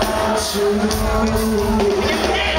to you.